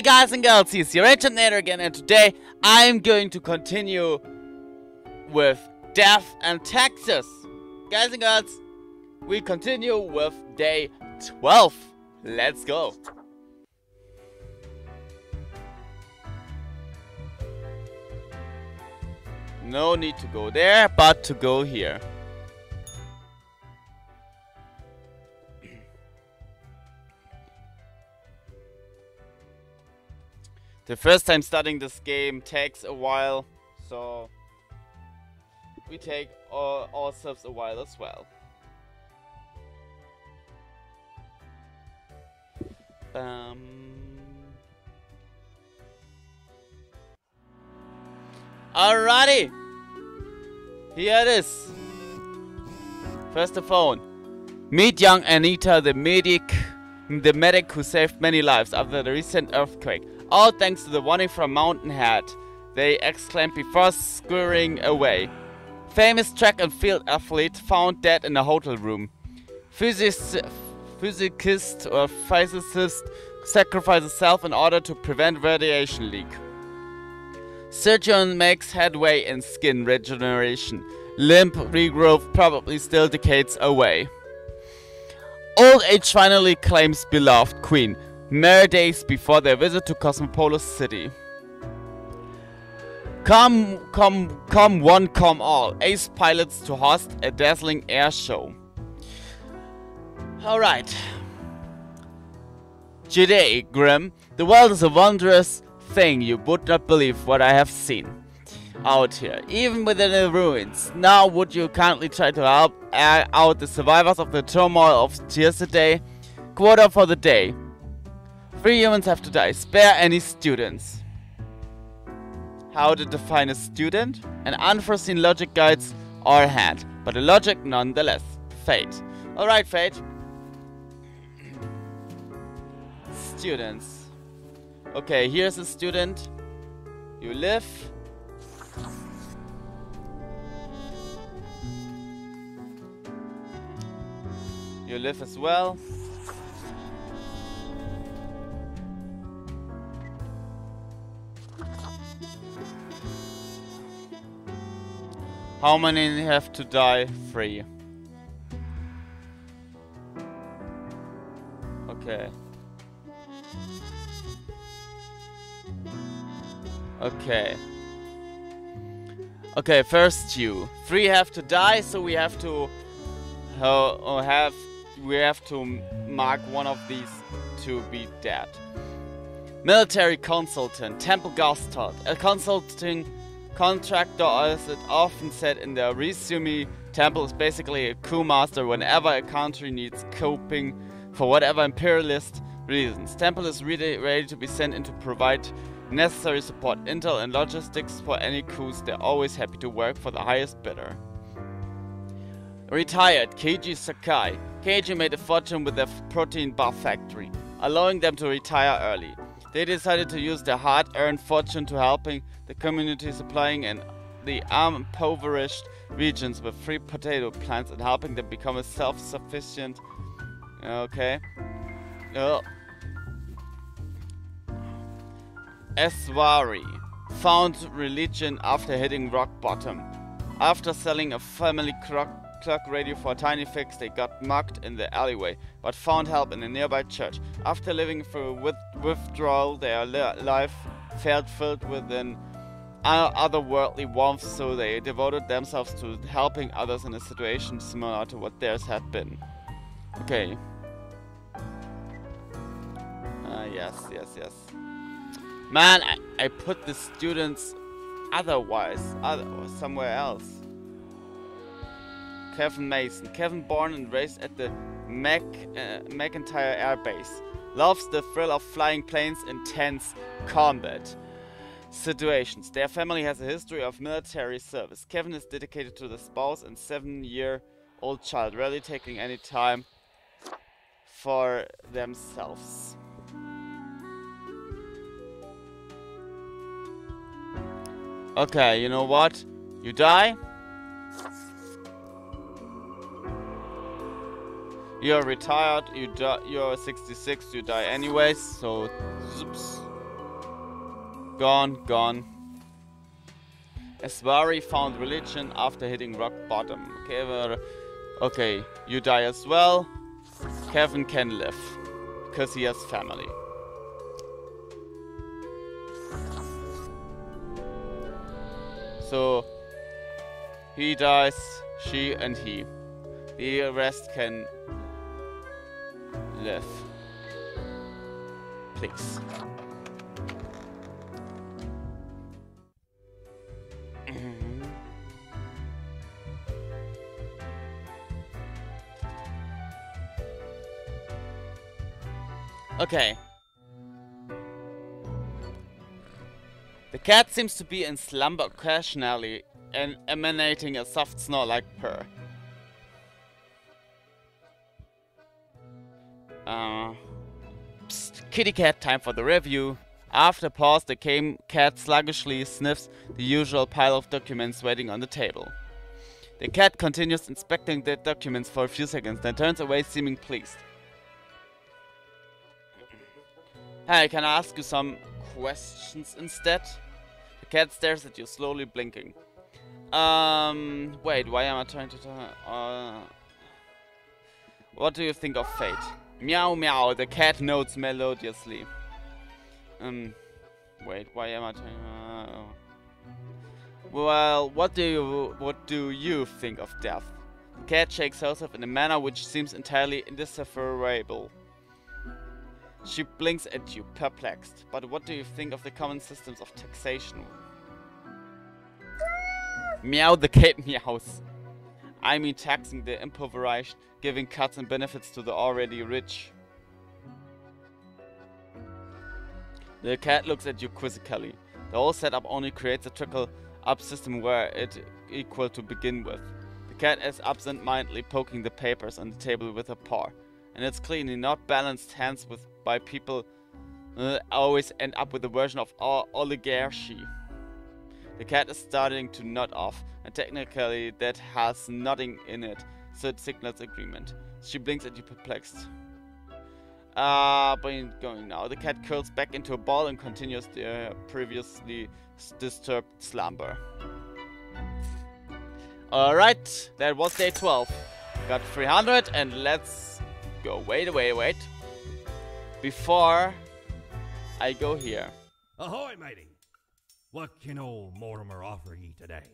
Hey guys and girls, it's your Nader again and today I'm going to continue with Death and Taxes. Guys and girls, we continue with day 12. Let's go. No need to go there, but to go here. The first time starting this game takes a while, so we take all, ourselves a while as well. Um, alrighty, here it is. First the phone. Meet young Anita, the medic, the medic who saved many lives after the recent earthquake. All thanks to the warning from Mountain Head, they exclaimed before scurrying away. Famous track and field athlete found dead in a hotel room. Physicist or physicist sacrifices self in order to prevent radiation leak. Surgeon makes headway in skin regeneration. Limb regrowth probably still decades away. Old age finally claims beloved queen mere days before their visit to Cosmopolis City. Come, come, come one, come all. Ace pilots to host a dazzling air show. Alright. Today, Grim, the world is a wondrous thing you would not believe what I have seen out here, even within the ruins. Now would you kindly try to help uh, out the survivors of the turmoil of today? Quota for the day. Three humans have to die. Spare any students. How to define a student? An unforeseen logic guides our hand, but a logic nonetheless. Fate. Alright, Fate. Students. Okay, here's a student. You live. You live as well. How many have to die? Three. Okay. Okay. Okay, first you. Three have to die, so we have to uh, have we have to mark one of these to be dead. Military consultant, Temple Gostard, a consulting contractor, as it often said in their resume, Temple is basically a coup master whenever a country needs coping for whatever imperialist reasons. Temple is really ready to be sent in to provide necessary support, intel and logistics for any coups. They're always happy to work for the highest bidder. Retired Keiji Sakai. Keiji made a fortune with their protein bar factory, allowing them to retire early. They decided to use their hard-earned fortune to helping the community supplying in the impoverished regions with free potato plants and helping them become self-sufficient. Okay. Oh. Eswari found religion after hitting rock bottom. After selling a family clock clock radio for a tiny fix, they got mugged in the alleyway, but found help in a nearby church. After living through with withdrawal, their life felt filled with an otherworldly warmth, so they devoted themselves to helping others in a situation similar to what theirs had been. Okay. Uh, yes, yes, yes. Man, I, I put the students otherwise, other, somewhere else. Kevin Mason. Kevin born and raised at the Mac, uh, McIntyre Air Base. Loves the thrill of flying planes in tense combat situations. Their family has a history of military service. Kevin is dedicated to the spouse and seven-year-old child, rarely taking any time for themselves. Okay, you know what? You die? You're retired, you die, you're 66, you die anyways, so... Oops. Gone, gone. Eswari found religion after hitting rock bottom. Okay, okay, you die as well. Kevin can live. Because he has family. So, he dies, she and he. The rest can live. Please. Mm-hmm. Okay. The cat seems to be in slumber occasionally and emanating a soft snore like purr. Kitty cat time for the review. After pause, the game cat sluggishly sniffs the usual pile of documents waiting on the table. The cat continues inspecting the documents for a few seconds, then turns away seeming pleased. Hey, can I ask you some questions instead? The cat stares at you, slowly blinking. Um, wait, why am I trying to? Uh, what do you think of fate? Meow meow, the cat notes melodiously. Um, wait, why am I? Uh, well, what do you what do you think of death? The cat shakes herself in a manner which seems entirely indecipherable. She blinks at you, perplexed. But what do you think of the common systems of taxation? Meow the cat meows. I mean taxing the impoverished, giving cuts and benefits to the already rich. The cat looks at you quizzically. The whole setup only creates a trickle-up system where it equal to begin with. The cat is absent-mindedly poking the papers on the table with a paw, and it's clearly not balanced hands with by people uh, always end up with a version of oligarchy. The cat is starting to nod off, and technically that has nodding in it, so it signals agreement. She blinks at you perplexed. Ah, uh, but going now. The cat curls back into a ball and continues the uh, previously disturbed slumber. Alright, that was day 12. Got 300 and let's go. Wait, wait, wait before I go here. Ahoy, matey! What can old Mortimer offer ye today?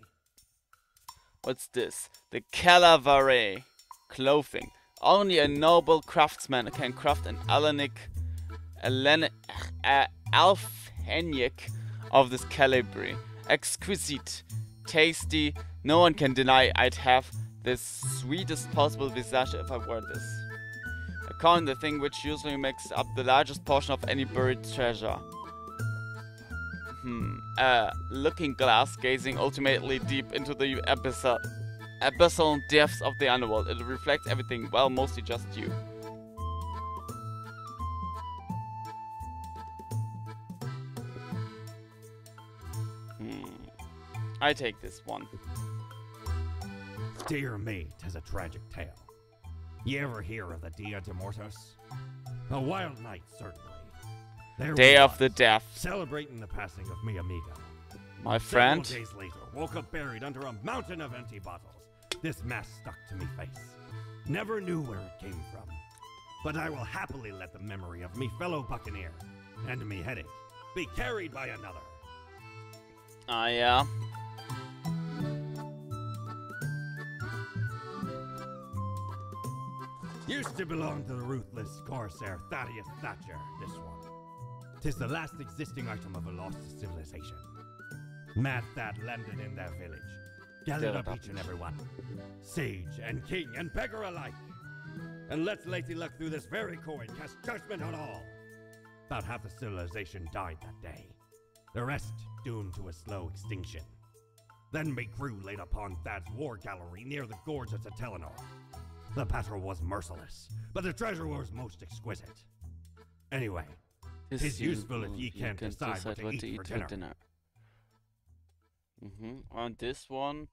What's this? The Calavare clothing. Only a noble craftsman can craft an Alanic, Alen, uh, Alfenic of this calibre. Exquisite, tasty. No one can deny I'd have the sweetest possible visage if I wore this A coin, the thing which usually makes up the largest portion of any buried treasure. Hmm. A looking glass gazing ultimately deep into the abyssal, abyssal depths of the underworld. It reflects everything, well, mostly just you. Hmm. I take this one. Dear me, tis a tragic tale. You ever hear of the Dia de Mortos? A wild night, certainly. There Day of the death. Celebrating the passing of mi amigo. My friend. Several days later, woke up buried under a mountain of empty bottles. This mask stuck to me face. Never knew where it came from. But I will happily let the memory of me fellow buccaneer and me headache be carried by another. Ah, uh, yeah. Used to belong to the ruthless corsair Thaddeus Thatcher, this one. Tis the last existing item of a lost civilization. Mad Thad landed in their village. Gathered up each and every one. Sage and king and beggar alike. And let's Lady Luck through this very coin cast judgment on all. About half the civilization died that day. The rest doomed to a slow extinction. Then me crew laid upon Thad's war gallery near the gorge of Telenor. The battle was merciless, but the treasure was most exquisite. Anyway, Tis useful if ye can, can decide, decide, what to, eat, for, eat dinner. for dinner. Mm hmm On this one,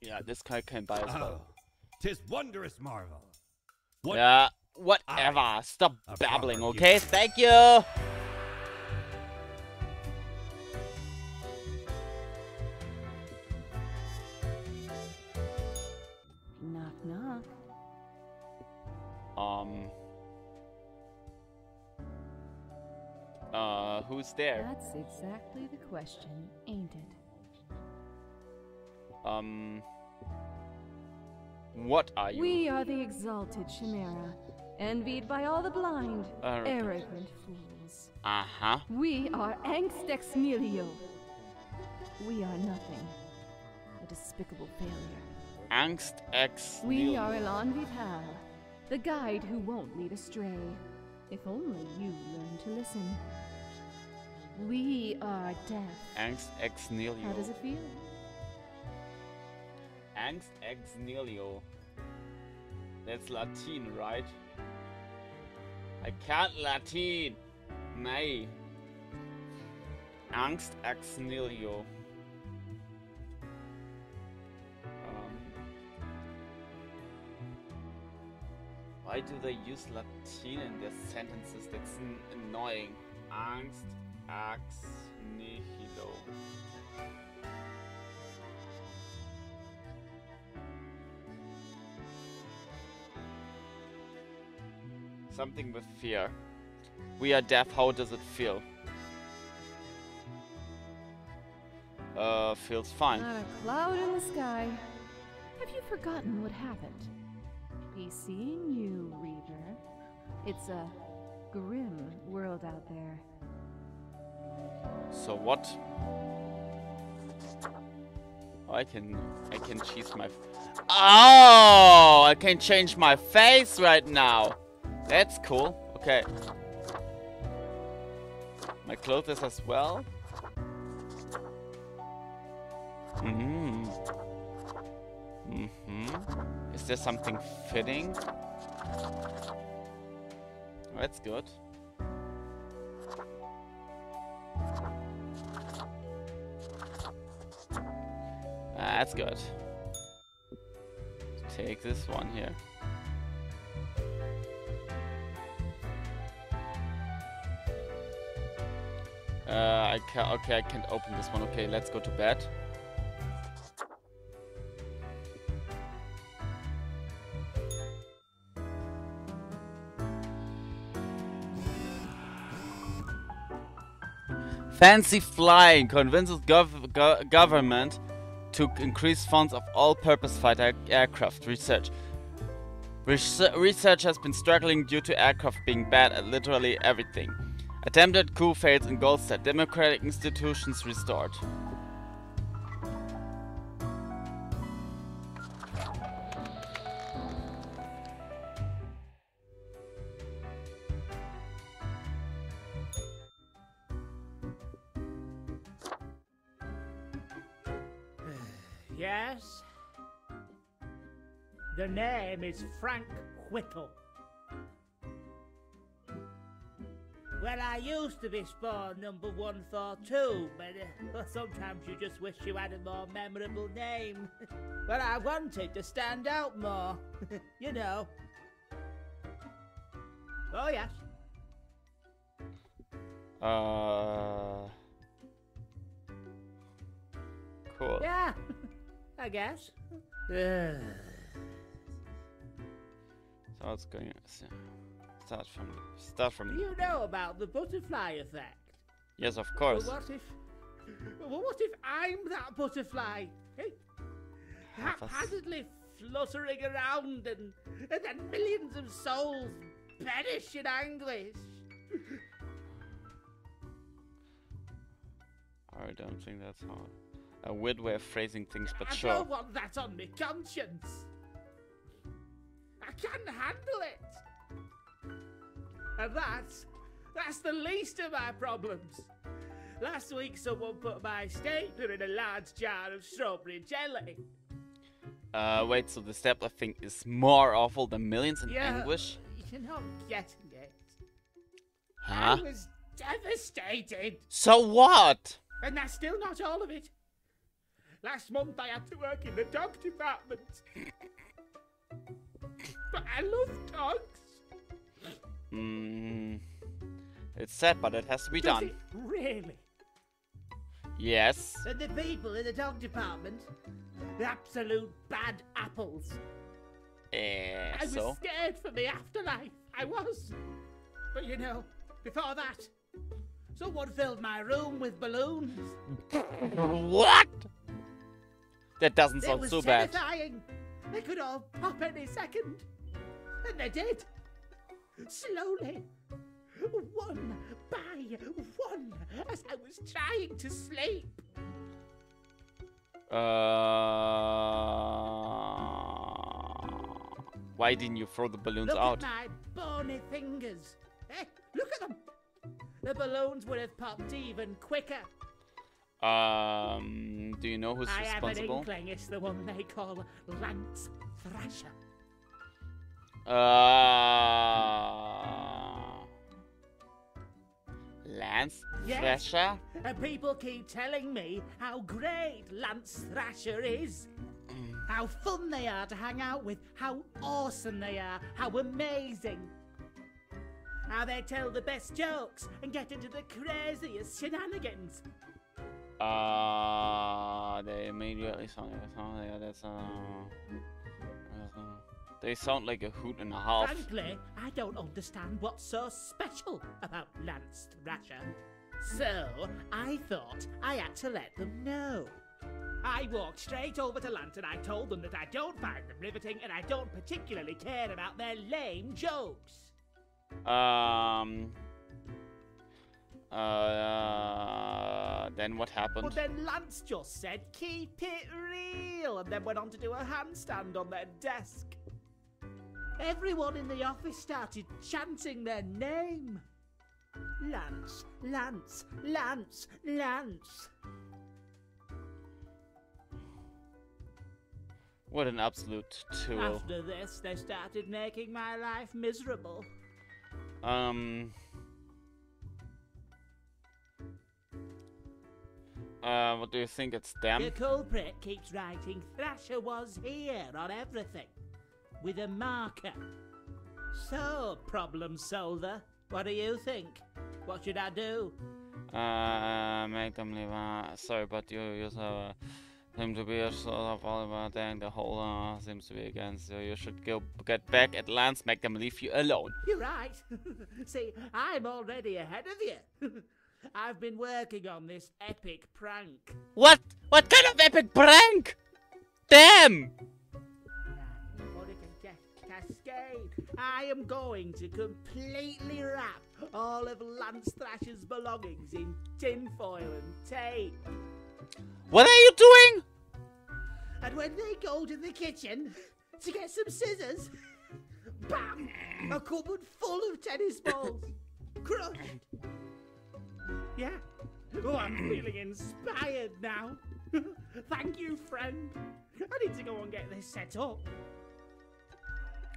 yeah, this guy can buy as oh, well. Tis wondrous marvel. What yeah, whatever. I Stop babbling, okay? Human. Thank you. Knock knock. Um. Uh, who's there? That's exactly the question, ain't it? Um. What are you? We are the exalted Chimera, envied by all the blind, Uh, arrogant fools. Uh huh. We are Angst Ex Nihilo. We are nothing. A despicable failure. Angst X. We are Elan Vital, the guide who won't lead astray. If only you learn to listen. We are deaf. Angst ex Nihilo. How does it feel? Angst ex nihilo. That's Latin, right? I can't Latin. Nay. Angst ex nihilo. Um, why do they use Latin in their sentences? That's annoying. Angst ex nihilo. Something with fear. We are deaf. How does it feel? Uh, feels fine. Not a cloud in the sky. Have you forgotten what happened? He's seeing you, Reaver. It's a grim world out there. So what? Oh, I can, I can choose my. Oh, I can change my face right now. That's cool. Okay. My clothes as well. Hmm. Hmm. Is there something fitting? That's good. That's good. Take this one here. Uh, I can okay, I can't open this one. Okay, let's go to bed. Fancy flying convinces gov go government to increase funds of all-purpose fighter aircraft research. Research has been struggling due to aircraft being bad at literally everything. Attempted coup fails in Goldstead. Democratic institutions restored. Is Frank Whittle. Well, I used to be spawn number 142, but uh, sometimes you just wish you had a more memorable name. but I wanted to stand out more, you know. Oh, yes. Uh. Cool. Yeah, I guess. So it's going. Start from. Start from. you know about the butterfly effect? Yes, of Well, course. what if. Well, what if I'm that butterfly? Us- Haphazardly fluttering around and, and then millions of souls perish in anguish. I don't think that's hard. A weird way of phrasing things, but I sure. don't want that on my conscience. I can't handle it. And that's that's the least of my problems. Last week someone put my stapler in a large jar of strawberry jelly. Uh, wait, so the stapler thing is more awful than millions in Yeah, anguish? You're not getting it. Huh? I was devastated. So what? And that's still not all of it. Last month I had to work in the dog department. But I love dogs. Hmm. It's sad, but it has to be Does done. it really? Yes. And the people in the dog department, the absolute bad apples. Eh, I was so? scared for the afterlife. I was. But you know, before that, someone filled my room with balloons. What? That doesn't It sound was so bad. terrifying. They could all pop any second. And they did. Slowly. One by one, as I was trying to sleep. Uh, why didn't you throw the balloons Look out? at my bony fingers. Eh, look at them. The balloons would have popped even quicker. Um, do you know who's I have an responsible? inkling it's the one they call Lance Thrasher. Uh, Lance Yes. Thrasher? And people keep telling me how great Lance Thrasher is. How fun they are to hang out with, how awesome they are, how amazing. How they tell the best jokes and get into the craziest shenanigans. Uh, they immediately sound like a song. Yeah, that's uh, uh, they sound like a hoot and a half. Frankly, I don't understand what's so special about Lance Thrasher. So, I thought I had to let them know. I walked straight over to Lance and I told them that I don't find them riveting and I don't particularly care about their lame jokes. Um. Uh, then what happened? But then Lance just said, keep it real, and then went on to do a handstand on their desk. Everyone in the office started chanting their name. Lance, Lance, Lance, Lance. What an absolute tool. After this, they started making my life miserable. Um. Uh, what do you think? It's them? The culprit keeps writing Thrasher was here on everything with a marker. So, problem solver, what do you think? What should I do? Uh, make them leave. Uh, sorry, but you use uh, him to be a sort of Oliver. Then the whole uh, seems to be against you. You should go get back at Lance. Make them leave you alone. You're right. See, I'm already ahead of you. I've been working on this epic prank. What? What kind of epic prank? Damn! I am going to completely wrap all of Lance Thrasher's belongings in tinfoil and tape. What are you doing? And when they go to the kitchen to get some scissors, bam! A cupboard full of tennis balls. Crushed. Yeah. Oh, I'm feeling inspired now. Thank you, friend. I need to go and get this set up.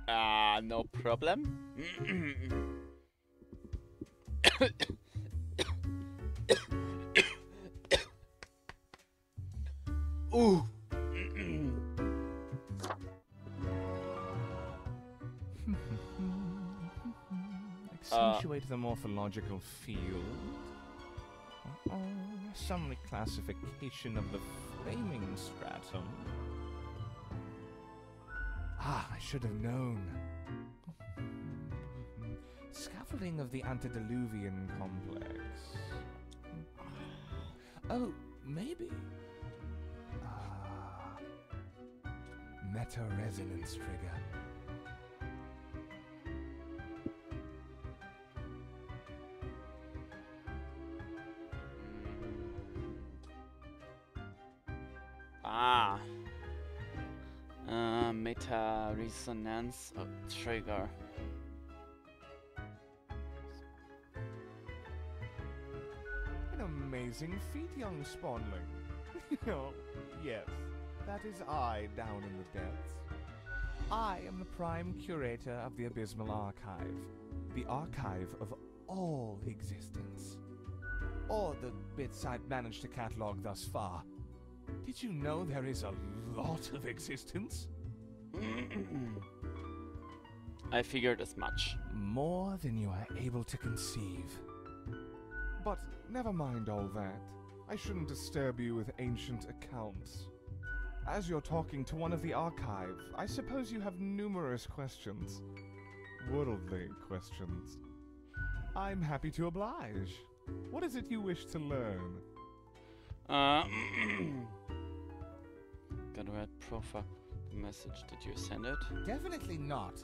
Ah, no problem. Ooh. Accentuate the morphological field. Uh-oh, some reclassification of the framing stratum. Ah, I should have known. Scaffolding of the antediluvian complex. Oh, maybe. Ah, meta resonance trigger. Resonance of trigger. An amazing feat, young spawnling. oh, yes, that is I down in the depths. I am the prime curator of the Abysmal Archive, the archive of all existence. Or the bits I've managed to catalog thus far. Did you know there is a lot of existence? I figured as much. More than you are able to conceive. But never mind all that. I shouldn't disturb you with ancient accounts. As you're talking to one of the archive, I suppose you have numerous questions. Worldly questions. I'm happy to oblige. What is it you wish to learn? Uh, got a red profile message. Did you send it? Definitely not.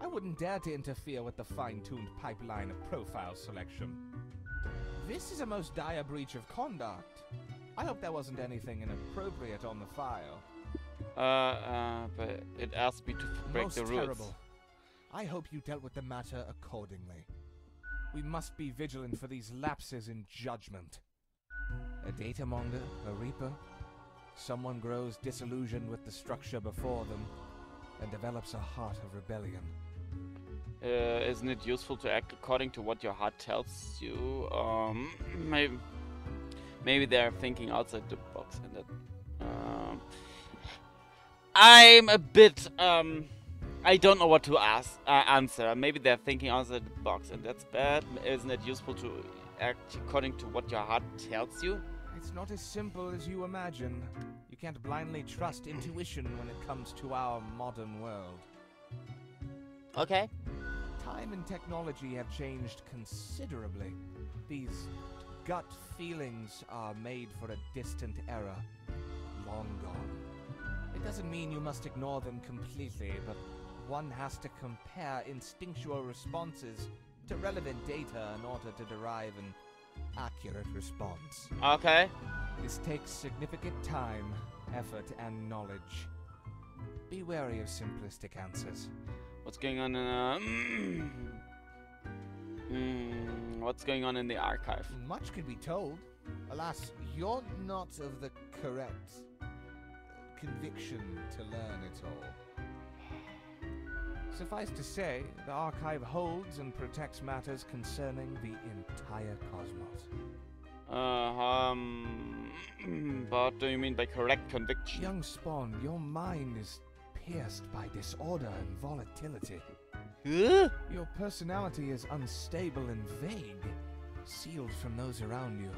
I wouldn't dare to interfere with the fine-tuned pipeline of profile selection. This is a most dire breach of conduct. I hope there wasn't anything inappropriate on the file. Uh, uh, but it asked me to break most the rules. terrible. I hope you dealt with the matter accordingly. We must be vigilant for these lapses in judgment. A data monger, a reaper, someone grows disillusioned with the structure before them and develops a heart of rebellion. Uh, isn't it useful to act according to what your heart tells you? Um, maybe, maybe they're thinking outside the box, and that. Um, I'm a bit. Um, I don't know what to ask. Uh, answer. Maybe they're thinking outside the box, and that's bad. Isn't it useful to act according to what your heart tells you? It's not as simple as you imagine. You can't blindly trust intuition when it comes to our modern world. Okay. Time and technology have changed considerably. These gut feelings are made for a distant era, long gone. It doesn't mean you must ignore them completely, but one has to compare instinctual responses to relevant data in order to derive an accurate response. Okay. This takes significant time, effort, and knowledge. Be wary of simplistic answers. What's going on in uh, mm, What's going on in the archive? Much could be told. Alas, you're not of the correct conviction to learn it all. Suffice to say, the archive holds and protects matters concerning the entire cosmos. Uh, um, what do you mean by correct conviction? Young Spawn, your mind is pierced by disorder and volatility. Huh? Your personality is unstable and vague, sealed from those around you.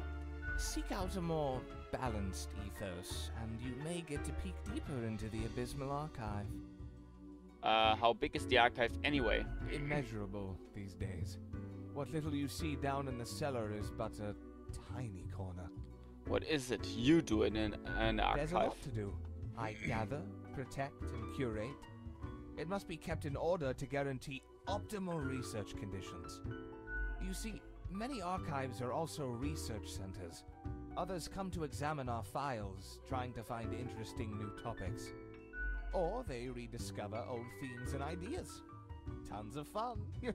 Seek out a more balanced ethos, and you may get to peek deeper into the abysmal archive. Uh, how big is the archive anyway? Immeasurable these days. What little you see down in the cellar is but a tiny corner. What is it you do in an, an There's a archive? lot to do. I gather, protect, and curate. It must be kept in order to guarantee optimal research conditions. You see, many archives are also research centers. Others come to examine our files, trying to find interesting new topics. Or they rediscover old themes and ideas. Tons of fun.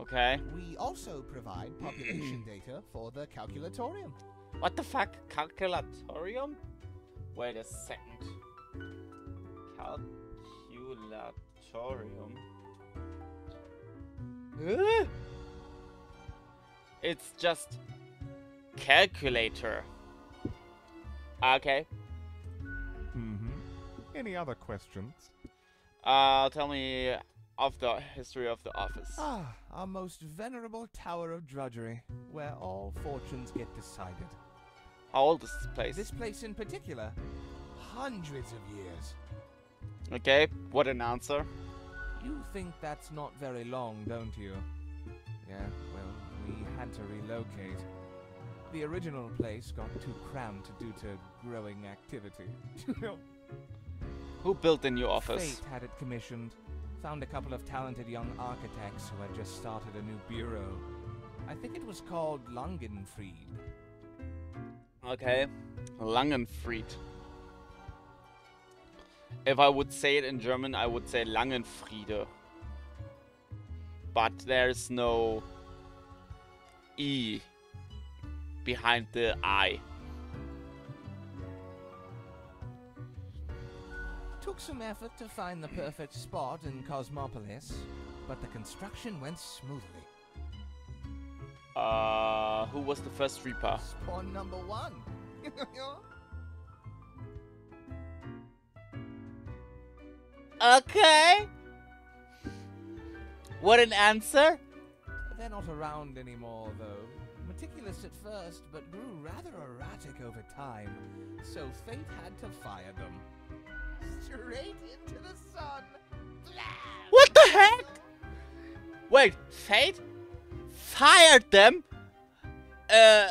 Okay. we also provide population data for the calculatorium. What the fuck? Calculatorium? Wait a second. Calculatorium? Huh? It's just calculator. Okay. Any other questions? Uh, tell me of the history of the office. Ah, our most venerable tower of drudgery, where all fortunes get decided. How old is this place? This place in particular, hundreds of years. Okay, what an answer. You think that's not very long, don't you? Yeah, well, we had to relocate. The original place got too cramped due to growing activity. Who built the new office? Fate had it commissioned. Found a couple of talented young architects who had just started a new bureau. I think it was called Langenfried. Okay. Langenfried. If I would say it in German, I would say Langenfriede. But there's no E behind the I. Took some effort to find the perfect spot in Cosmopolis, but the construction went smoothly. Uh, who was the first Reaper? Spawn number one. Okay. What an answer. They're not around anymore, though. Meticulous at first, but grew rather erratic over over time, so fate had to fire them. What the heck? Wait, Fate fired them uh,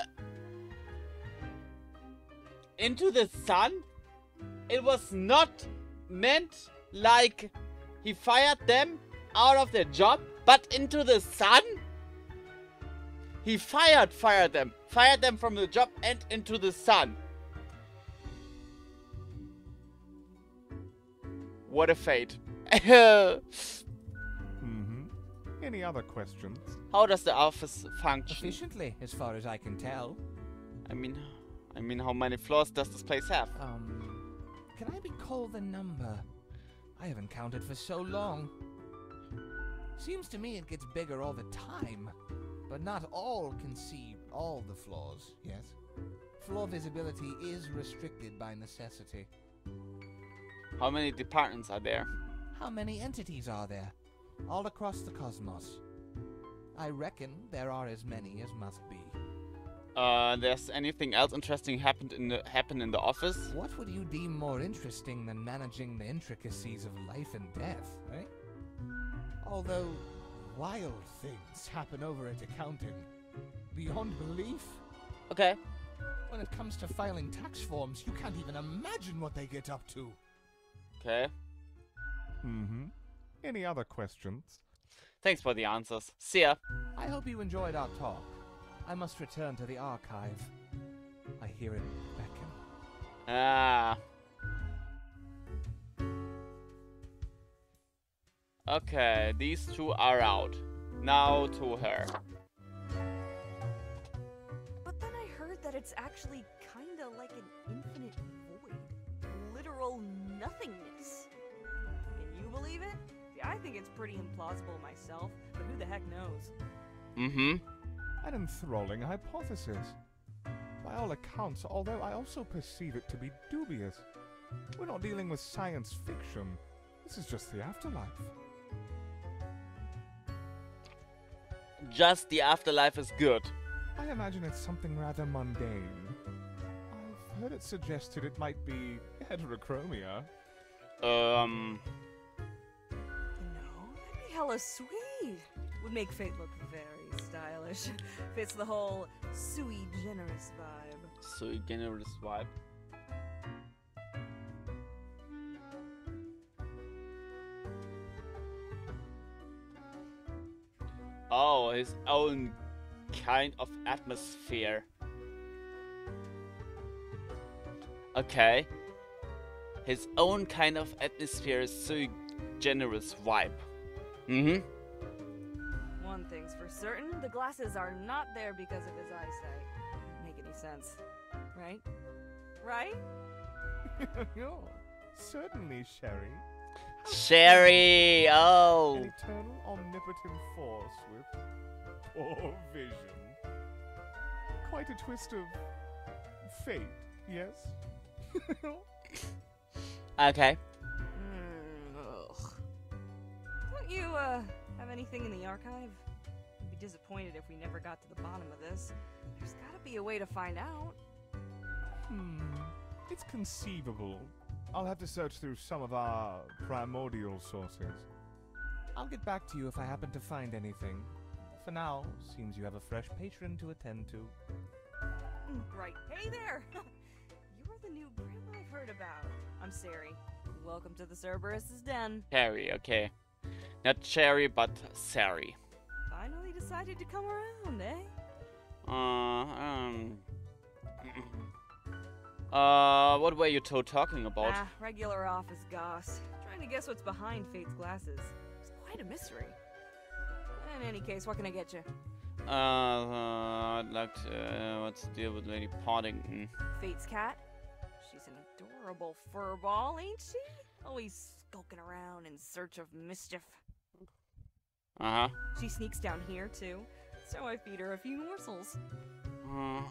into the sun? It was not meant like he fired them out of their job, but into the sun? He fired, fired them, fired them from the job and into the sun. What a fate. Mm-hmm. Any other questions? How does the office function? Efficiently, as far as I can tell. I mean, I mean, how many floors does this place have? Um, can I recall the number? I haven't counted for so long. Seems to me it gets bigger all the time. But not all can see all the floors, yes? Floor visibility is restricted by necessity. How many departments are there? How many entities are there? All across the cosmos. I reckon there are as many as must be. Uh, there's anything else interesting happened in the happen in the office? What would you deem more interesting than managing the intricacies of life and death, eh? Although, wild things happen over at accounting. Beyond belief. Okay. When it comes to filing tax forms, you can't even imagine what they get up to. Okay. Mm-hmm. Any other questions? Thanks for the answers. See ya. I hope you enjoyed our talk. I must return to the archive. I hear it beckon. Ah. Okay, these two are out. Now to her. But then I heard that it's actually kinda like an infinite void. Literal nothingness. Can believe it? See, I think it's pretty implausible myself, but who the heck knows? Mm-hmm. An enthralling hypothesis. By all accounts, although I also perceive it to be dubious. We're not dealing with science fiction. This is just the afterlife. Just the afterlife is good. I imagine it's something rather mundane. I've heard it suggested it might be heterochromia. Um. Hella sweet. Would make Fate look very stylish. Fits the whole sui generis vibe. Sui generis vibe. Oh, his own kind of atmosphere. Okay. His own kind of atmosphere is sui generis vibe. Mm-hmm. One thing's for certain, the glasses are not there because of his eyesight. Doesn't make any sense. Right? Right? oh, certainly, Sherry. Sherry! Oh! An eternal omnipotent force with poor vision. Quite a twist of fate, yes? Okay. Uh, have anything in the archive? I'd be disappointed if we never got to the bottom of this. There's gotta be a way to find out. hmm. It's conceivable. I'll have to search through some of our primordial sources. I'll get back to you if I happen to find anything. For now, seems you have a fresh patron to attend to. Mm, Right. Hey there! You're the new Grim I've heard about. I'm Sari. Welcome to the Cerberus's Den. Cherry, okay. Not Cherry, but Sari. Finally decided to come around, eh? Uh, um. Uh, what were you two talking about? Ah, regular office goss. Trying to guess what's behind Fate's glasses. It's quite a mystery. In any case, what can I get you? Uh, uh, I'd like to. Uh, what's the deal with Lady Pawington? Fate's cat? She's an adorable furball, ain't she? Always skulking around in search of mischief. Uh huh. She sneaks down here, too. So I feed her a few morsels. Uh,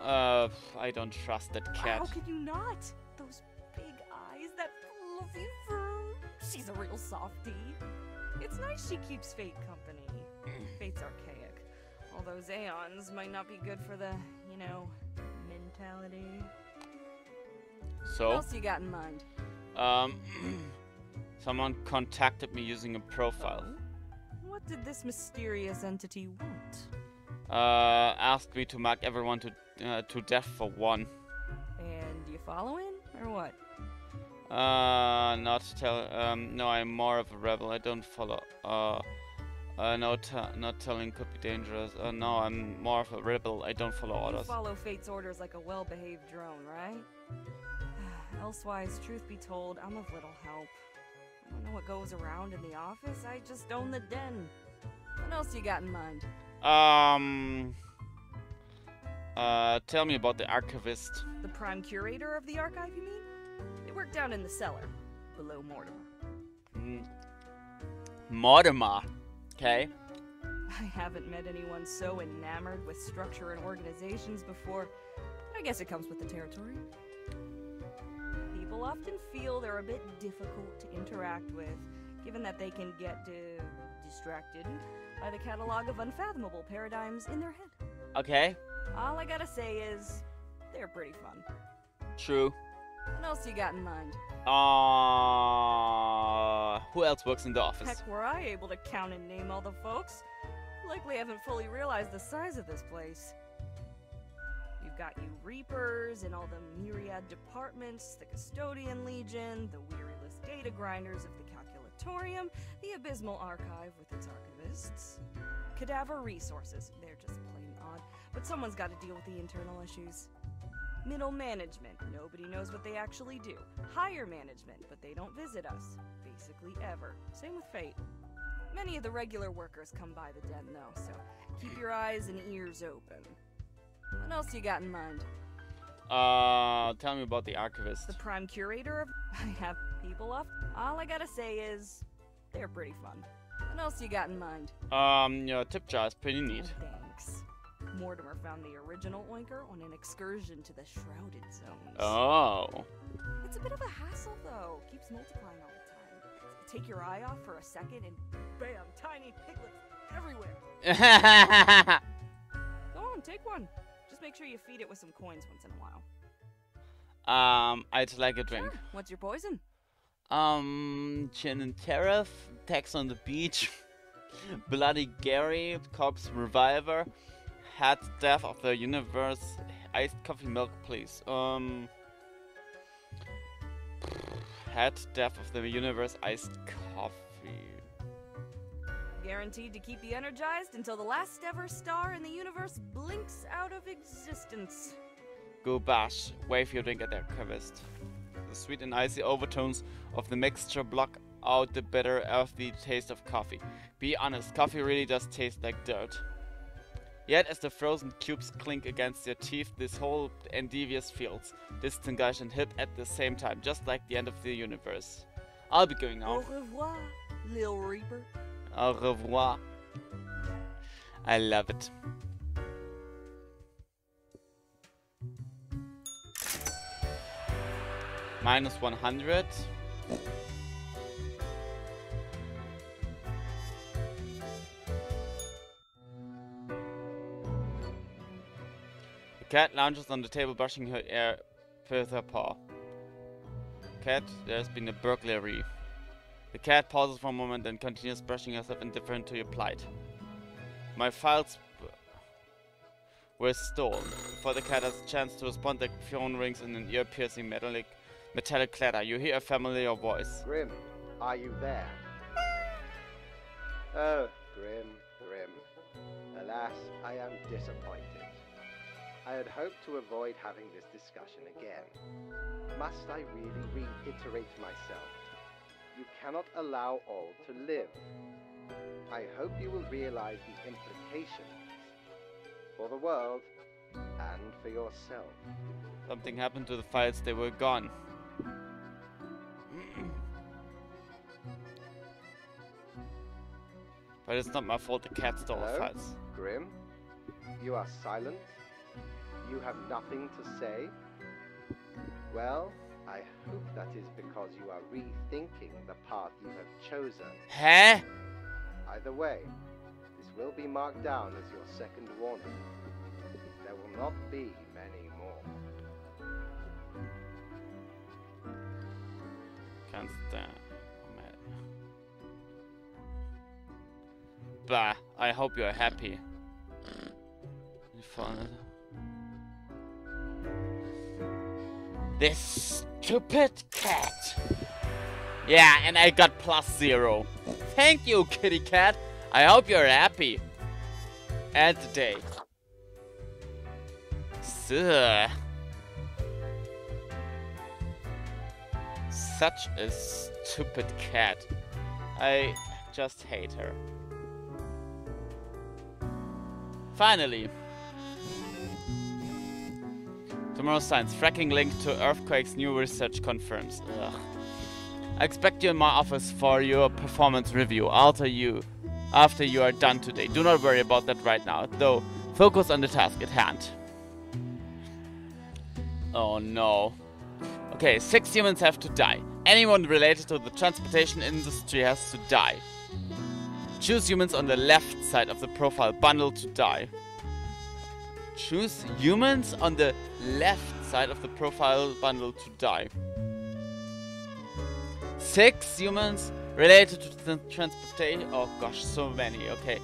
uh, I don't trust that cat. How could you not? Those big eyes, that fluffy fur. She's a real softie. It's nice she keeps Fate company. Fate's archaic. All those aeons might not be good for the, you know, mentality. So. What else you got in mind? um, someone contacted me using a profile. Oh? What did this mysterious entity want? Uh, asked me to mark everyone to uh, to death for one. And you following or what? Uh, not tell. Um, no, I'm more of a rebel. I don't follow. Uh, uh, no, t- not telling could be dangerous. Uh, no, I'm more of a rebel. I don't follow You orders. follow fate's orders like a well-behaved drone, right? Elsewise, truth be told, I'm of little help. I don't know what goes around in the office. I just own the den. What else you got in mind? Um. Uh, tell me about the archivist. The prime curator of the archive, you mean? They work down in the cellar, below Mortimer. Mm. Mortimer. Okay. I haven't met anyone so enamored with structure and organizations before. I guess it comes with the territory. People often feel they're a bit difficult to interact with, given that they can get uh, distracted by the catalog of unfathomable paradigms in their head. Okay. All I gotta say is, they're pretty fun. True. What else you got in mind? Uh, who else works in the office? Heck, were I able to count and name all the folks? Likely haven't fully realized the size of this place. Got you Reapers and all the myriad departments, the Custodian Legion, the weariless data grinders of the Calculatorium, the Abysmal Archive with its archivists. Cadaver Resources, they're just plain odd, but someone's got to deal with the internal issues. Middle management, nobody knows what they actually do. Higher management, but they don't visit us, basically ever. Same with Fate. Many of the regular workers come by the den though, so keep your eyes and ears open. What else you got in mind? Uh, tell me about the archivist. The prime curator of. I have people up. All I gotta say is, they're pretty fun. What else you got in mind? Um, your tip jar is pretty neat. Oh, thanks. Mortimer found the original Oinker on an excursion to the Shrouded Zones. Oh. It's a bit of a hassle though. Keeps multiplying all the time. Take your eye off for a second and bam, tiny piglets everywhere. Go on, take one. Just make sure you feed it with some coins once in a while. um, I'd like a drink. Sure. What's your poison? Um, Gin and Tariff, Text on the Beach, Bloody Gary, Corpse Reviver, Heat Death of the Universe, Iced Coffee Milk, please. Um, Heat Death of the Universe, Iced Coffee. Guaranteed to keep you energized until the last ever star in the universe blinks out of existence. Go bash, wave your drink at the archivist. The sweet and icy overtones of the mixture block out the bitter, earthy taste of coffee. Be honest, coffee really does taste like dirt. Yet, as the frozen cubes clink against your teeth, this whole and devious feels distinguished and hip at the same time, just like the end of the universe. I'll be going now. Au revoir, Lil Reaper. Au revoir. I love it. Minus 100. The cat lounges on the table, brushing her hair with her paw. Cat, there's been a burglary. The cat pauses for a moment and continues brushing herself indifferent to your plight. My files were stolen. Before the cat has a chance to respond, the phone rings in an ear-piercing metallic, metallic clatter. You hear a familiar voice. Grim, are you there? Oh, Grim, Grim. Alas, I am disappointed. I had hoped to avoid having this discussion again. Must I really reiterate myself? You cannot allow all to live. I hope you will realize the implications for the world and for yourself. Something happened to the files, they were gone. but it's not my fault the cat stole the Hello? files. Grim, you are silent? You have nothing to say? Well, I hope that is because you are rethinking the path you have chosen. Huh? Either way, this will be marked down as your second warning. There will not be many more. Can't stand. Bah, I hope you're happy. Found stupid cat. Yeah, and I got plus zero. Thank you, kitty cat. I hope you're happy. And today. Sir. Such a stupid cat. I just hate her. Finally. Tomorrow's science. Fracking linked to earthquakes. New research confirms. Ugh. I expect you in my office for your performance review after you after you are done today. Do not worry about that right now, though. Focus on the task at hand. Oh no. Okay, six humans have to die. Anyone related to the transportation industry has to die. Choose humans on the left side of the profile bundle to die. Choose humans on the left side of the profile bundle to die. Six humans related to the transportation. Oh gosh, so many. Okay.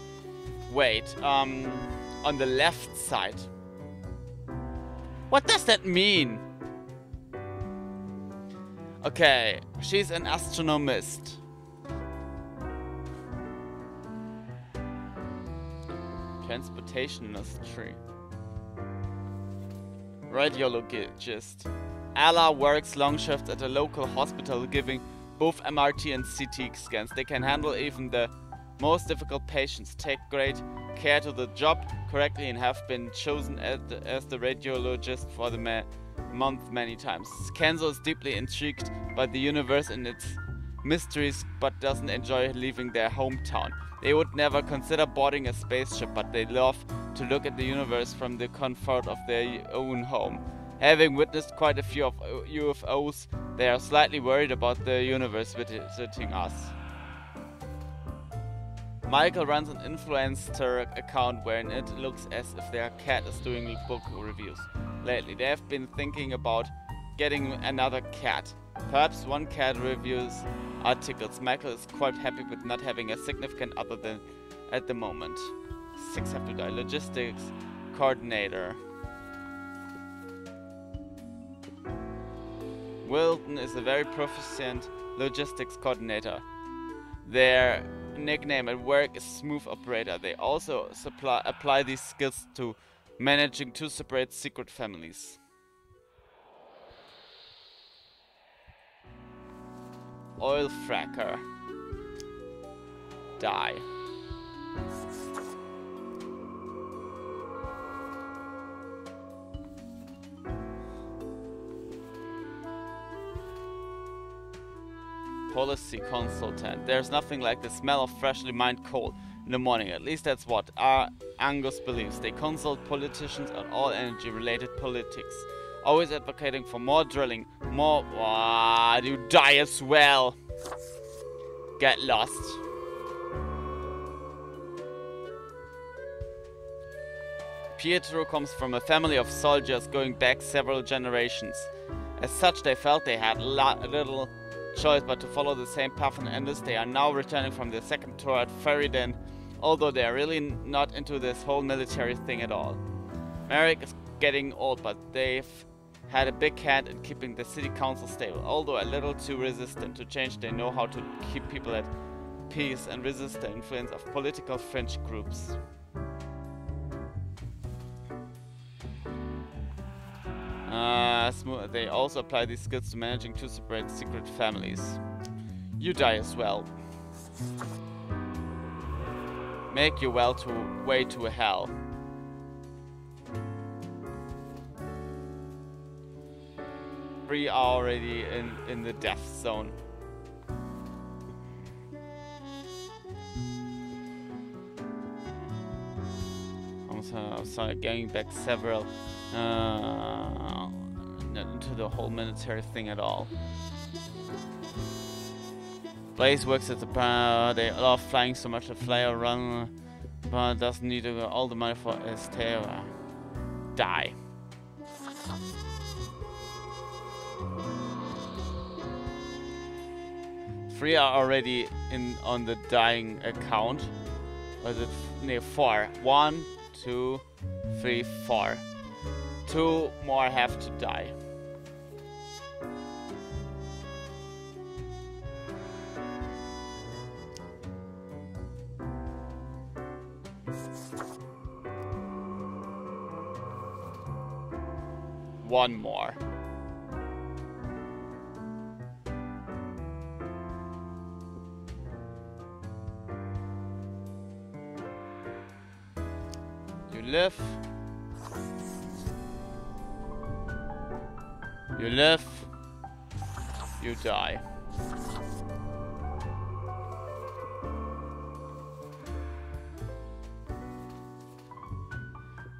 Wait, um, on the left side. What does that mean? Okay, she's an astronomist. Transportation industry. Radiologist. Ella works long shifts at a local hospital giving both MRT and CT scans. They can handle even the most difficult patients, take great care to the job correctly and have been chosen as the, as the radiologist for the ma month many times. Kenzo is deeply intrigued by the universe and its mysteries but doesn't enjoy leaving their hometown. They would never consider boarding a spaceship but they love to look at the universe from the comfort of their own home. Having witnessed quite a few of uh, UFOs, they are slightly worried about the universe visiting us. Michael runs an influencer account wherein it looks as if their cat is doing book reviews. Lately, they have been thinking about getting another cat. Perhaps one cat reviews articles. Michael is quite happy with not having a significant other than at the moment. Six have to die. Logistics coordinator. Wilton is a very proficient logistics coordinator. Their nickname at work is Smooth Operator. They also supply, apply these skills to managing two separate secret families. Oil fracker. Die. policy consultant. There's nothing like the smell of freshly mined coal in the morning. At least that's what our Angus believes. They consult politicians on all energy-related politics, always advocating for more drilling, more... Ah, you die as well. Get lost. Pietro comes from a family of soldiers going back several generations. As such, they felt they had little choice but to follow the same path and Endless. They are now returning from their second tour at Ferryden, although they are really not into this whole military thing at all. Merrick is getting old, but they've had a big hand in keeping the city council stable. Although a little too resistant to change, they know how to keep people at peace and resist the influence of political French groups. Uh, they also apply these skills to managing two separate secret families. You die as well. Make your well to way to hell. Are already in, in the death zone. I'm sorry, going back several uh, into the whole military thing at all. Blaze works at the bar. They love flying so much. The flyer run, but doesn't need all the money for his tail. Die. Three are already in on the dying account. Or is it no, four? One, two, three, four. Two more have to die. One more. Live. You live. You die.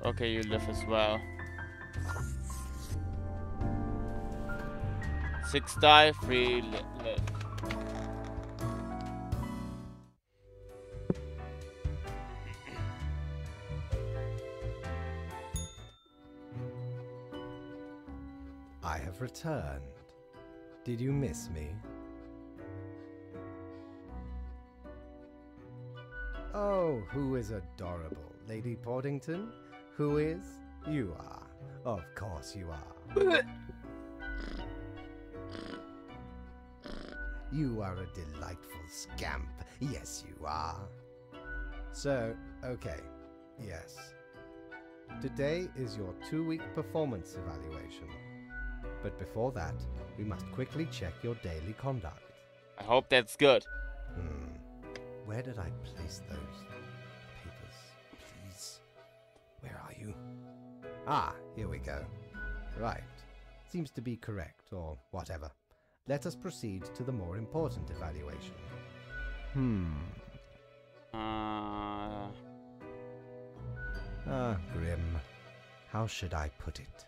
Okay, you live as well. Six die, three live. Returned. Did you miss me? Oh, who is adorable? Lady Pawington? Who is? You are. Of course you are. You are a delightful scamp. Yes, you are. So, okay. Yes. Today is your two week performance evaluation. But before that, we must quickly check your daily conduct. I hope that's good. Hmm. Where did I place those papers? Please. Where are you? Ah, here we go. Right. Seems to be correct, or whatever. Let us proceed to the more important evaluation. Hmm. Uh, Ah, Grim. How should I put it?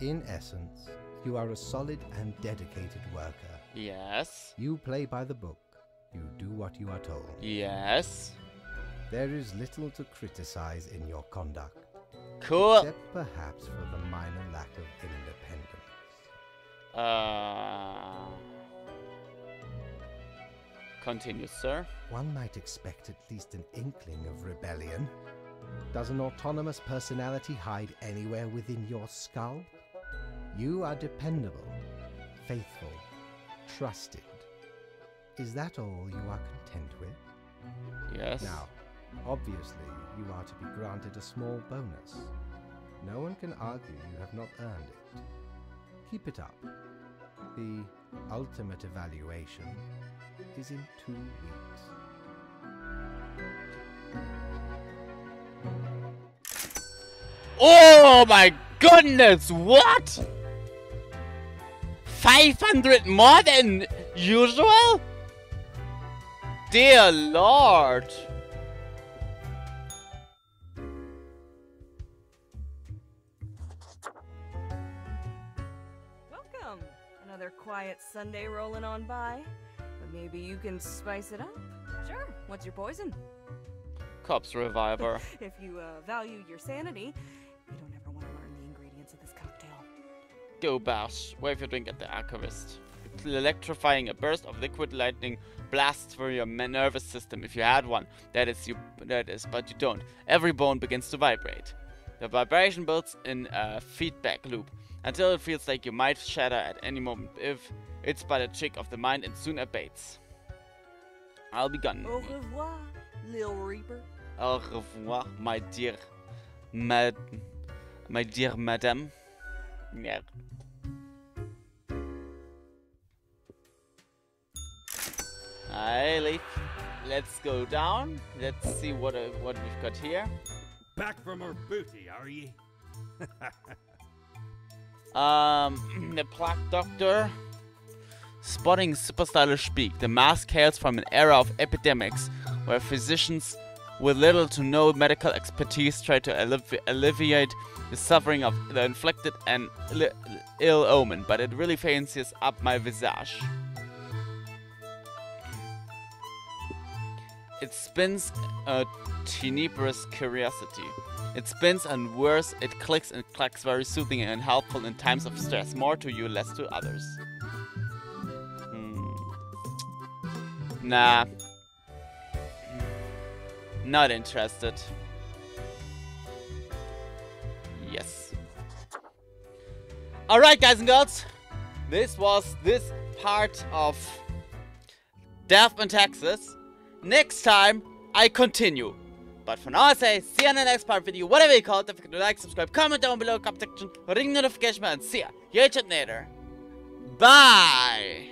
In essence, you are a solid and dedicated worker. yes. You play by the book. You do what you are told. Yes. There is little to criticize in your conduct, Cool. except perhaps for the minor lack of independence. Uh, continue, sir. One might expect at least an inkling of rebellion. Does an autonomous personality hide anywhere within your skull? You are dependable, faithful, trusted. Is that all you are content with? Yes. Now, obviously, you are to be granted a small bonus. No one can argue you have not earned it. Keep it up. The ultimate evaluation is in two weeks. Oh my goodness, what? 500 more than usual? Dear lord. Welcome! Another quiet Sunday rolling on by. But maybe you can spice it up. Sure, what's your poison? Corpse reviver. If you uh, value your sanity, Go bash. Wave your drink at the archivist. Electrifying a burst of liquid lightning blasts through your nervous system. If you had one, that is you. That is, but you don't. Every bone begins to vibrate. The vibration builds in a feedback loop until it feels like you might shatter at any moment. If it's but a trick of the mind, and soon abates. I'll be gone. Au revoir, Lil Reaper. Au revoir, my dear, mad, my dear madam. Yeah. Leaf. Let's go down. Let's see what uh, what we've got here. Back from our booty, are ye? Um, the Plague Doctor. Spotting super stylish speak. The mask hails from an era of epidemics where physicians with little to no medical expertise try to allevi- alleviate the suffering of the inflicted and ill omen, but it really fancies up my visage. It spins a tenebrous curiosity. It spins and whirs, it clicks and clacks very soothing and helpful in times of stress, more to you, less to others. Hmm. Nah. Not interested. Yes. Alright, guys and girls. This was this part of Death and Taxes. Next time, I continue. But for now, I say, see you in the next part video, whatever you call it. Forget to like, subscribe, comment down below, comment section, ring notification bell, and see ya. Here you later. Bye!